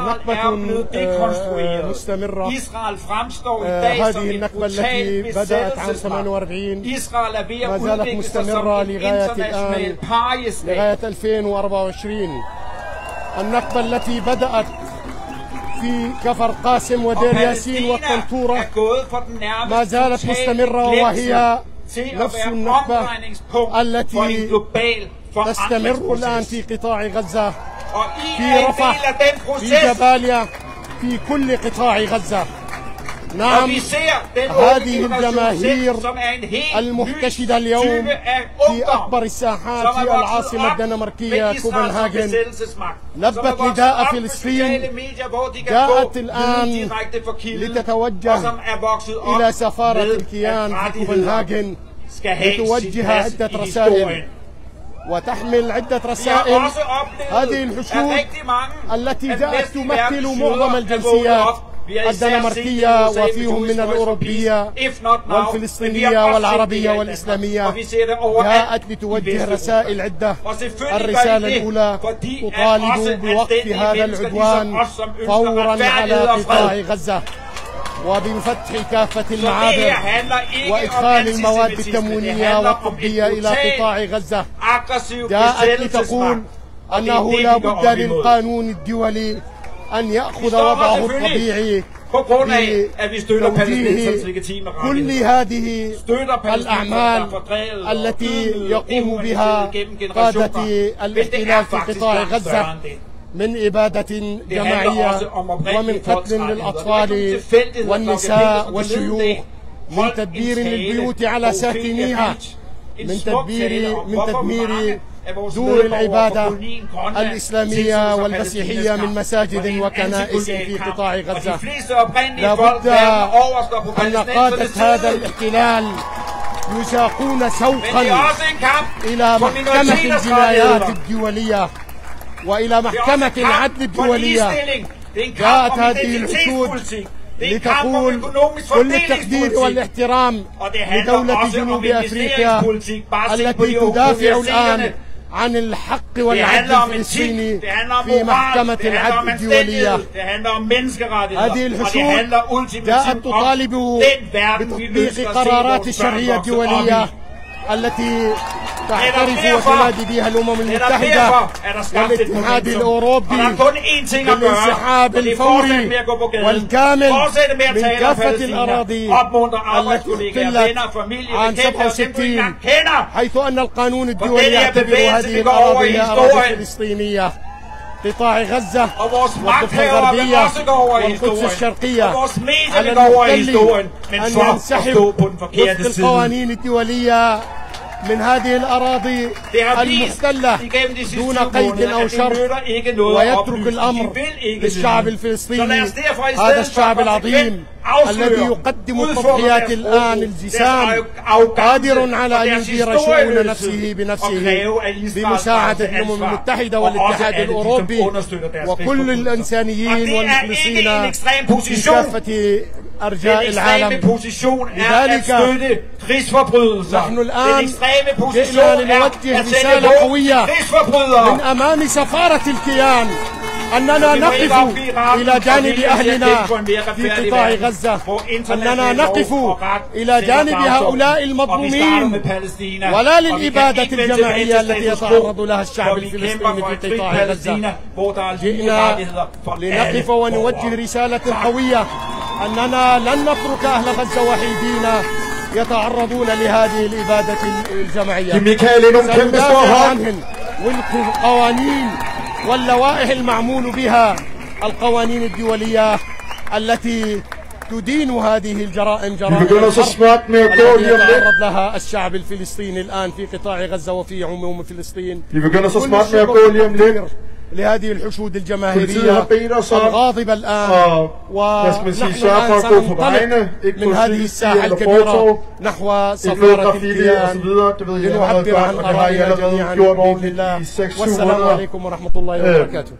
نقبة مستمرة هذه النقبة التي بدأت عام 48 ما زالت مستمرة لغاية الآن لغاية 2024 النقبة التي بدأت في كفر قاسم ودير ياسين والطنطورة ما زالت مستمرة وهي نفس النقبة التي تستمر الآن في قطاع غزة في رفح في جباليا في كل قطاع غزة. نعم هذه الجماهير المحتشدة اليوم في أكبر الساحات في العاصمة الدنماركية كوبنهاجن. لبت نداء فلسطين. جاءت الآن لتتوجه إلى سفارة الكيان في كوبنهاجن. لتوجه عدة رسائل. وتحمل عدة رسائل. هذه الحشود التي جاءت تمثل معظم الجنسيات الدنماركية وفيهم من الأوروبية والفلسطينية والعربية والإسلامية جاءت لتوجه رسائل عدة. الرسالة الأولى تطالب بوقف هذا العدوان فورا على قطاع غزة. وبفتح كافة المعابر وإدخال المواد التموينية والطبية إلى قطاع غزة. جاءت لتقول أنه لا بد للقانون الدولي أن يأخذ وضعه الطبيعي توجيه كل هذه الأعمال التي يقوم بها قادة الاحتلال في قطاع غزة. من إبادة جماعية ومن قتل للأطفال والنساء والشيوخ من تدبير للبيوت على ساكنيها. من تدبير من تدمير دور العبادة الإسلامية والمسيحية من مساجد وكنائس في قطاع غزة. لا بد أن قادة هذا الاحتلال يساقون سوقا إلى محكمة الجنايات الدولية. وإلى محكمة العدل الدولية. جاءت هذه الحشود لتقول كل التقدير والاحترام لدولة جنوب أفريقيا التي تدافع الآن عن الحق والعدل الفلسطيني في محكمة العدل الدولية. هذه الحشود جاءت تطالب بتطبيق قرارات الشرعية الدولية التي تعترف وتنادي بها الأمم المتحدة والاتحاد الأوروبي بالانسحاب الفوري والكامل من كافة الأراضي التي احتلت عام 67 حيث أن القانون الدولي يعتبر هذه الأراضي اراضي فلسطينيه قطاع غزة والضفة الغربية والقدس الشرقية. على المحتل أن ينسحب وفق القوانين الدولية. من هذه الأراضي المحتلة دون قيد أو شرط ويترك الأمر للشعب الفلسطيني. هذا الشعب العظيم الذي يقدم التضحيات الآن الجسام قادر على أن يدير شؤون نفسه بنفسه بمساعدة الأمم المتحدة والاتحاد الأوروبي وكل الإنسانيين والمخلصين من كافة أرجاء العالم لذلك. نحن الآن جئنا لنوجه رسالة قوية. من أمام سفارة الكيان أننا نقف إلى جانب أهلنا في قطاع غزة أننا نقف إلى جانب هؤلاء المظلومين ولا للإبادة الجماعية التي يتعرض لها الشعب الفلسطيني في قطاع غزة جئنا لنقف ونوجه رسالة قوية أننا لن نترك أهل غزة وحيدين يتعرضون لهذه الإبادة الجماعية سندافع. عنهم والقوانين واللوائح المعمول بها القوانين الدولية التي تدين هذه الجرائم جرائم التي. يتعرض لها الشعب الفلسطيني الآن في قطاع غزة وفي عموم فلسطين لهذه الحشود الجماهيريه الغاضبه الان و من هذه الساحه الكبيره نحو سفاره الكيان لنعبر عن قضايانا جميعا باذن الله والسلام عليكم ورحمه الله وبركاته